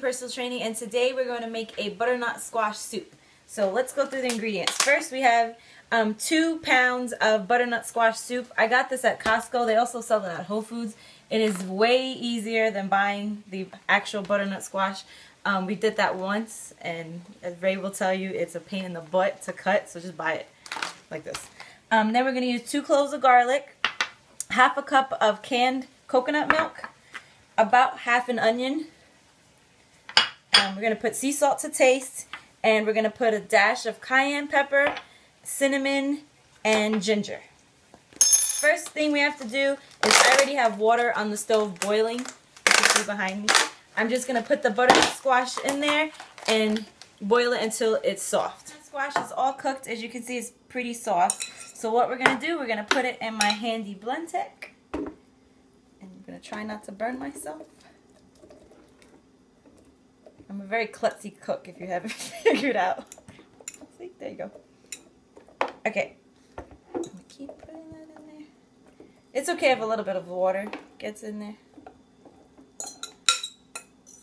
Crystal Training and today we're going to make a butternut squash soup. So let's go through the ingredients. First we have um, two pounds of butternut squash soup. I got this at Costco. They also sell it at Whole Foods. It is way easier than buying the actual butternut squash. Um, we did that once and as Ray will tell you it's a pain in the butt to cut so just buy it like this. Um, then we're going to use two cloves of garlic, half a cup of canned coconut milk, about half an onion. Um, we're going to put sea salt to taste, and we're going to put a dash of cayenne pepper, cinnamon, and ginger. First thing we have to do is I already have water on the stove boiling, you can see behind me. I'm just going to put the butternut squash in there and boil it until it's soft. Squash is all cooked. As you can see, it's pretty soft. So what we're going to do, we're going to put it in my handy Blendtec And I'm going to try not to burn myself. Very klutzy cook if you haven't figured out. See, there you go. Okay. keep putting that in there. It's okay if a little bit of water gets in there.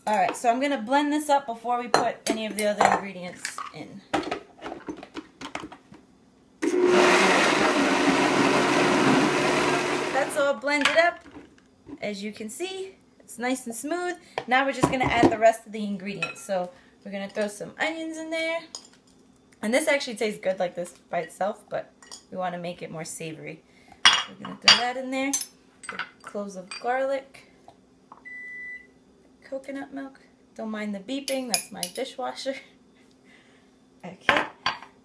Alright, so I'm going to blend this up before we put any of the other ingredients in. That's all blended up. As you can see, it's nice and smooth. Now we're just going to add the rest of the ingredients. So we're going to throw some onions in there. And this actually tastes good like this by itself, but we want to make it more savory. So we're going to throw that in there. The cloves of garlic. Coconut milk. Don't mind the beeping, that's my dishwasher. okay.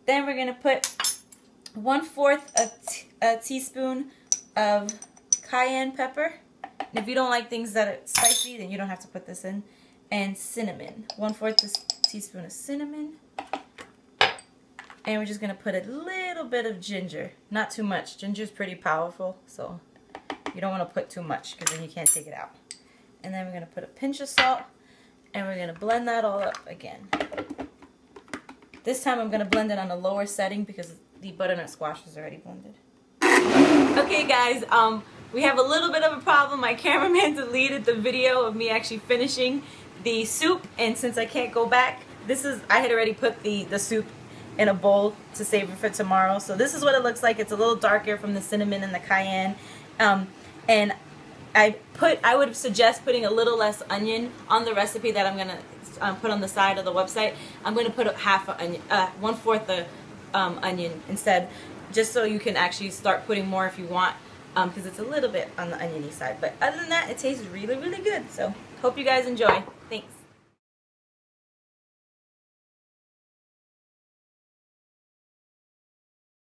Then we're going to put one fourth a, a teaspoon of cayenne pepper. And if you don't like things that are spicy, then you don't have to put this in. And cinnamon. One fourth teaspoon of cinnamon. And we're just going to put a little bit of ginger. Not too much. Ginger is pretty powerful, so you don't want to put too much because then you can't take it out. And then we're going to put a pinch of salt. And we're going to blend that all up again. This time I'm going to blend it on a lower setting because the butternut squash is already blended. Okay guys, um, we have a little bit of a problem. My cameraman deleted the video of me actually finishing the soup and since I can't go back, this is, I had already put the, the soup in a bowl to save it for tomorrow. So this is what it looks like. It's a little darker from the cinnamon and the cayenne. Um, and I put, I would suggest putting a little less onion on the recipe that I'm going to um, put on the side of the website. I'm going to put half a onion, uh, one fourth the um, onion instead, just so you can actually start putting more if you want because um, it's a little bit on the oniony side. But other than that, it tastes really, really good. So hope you guys enjoy. Thanks.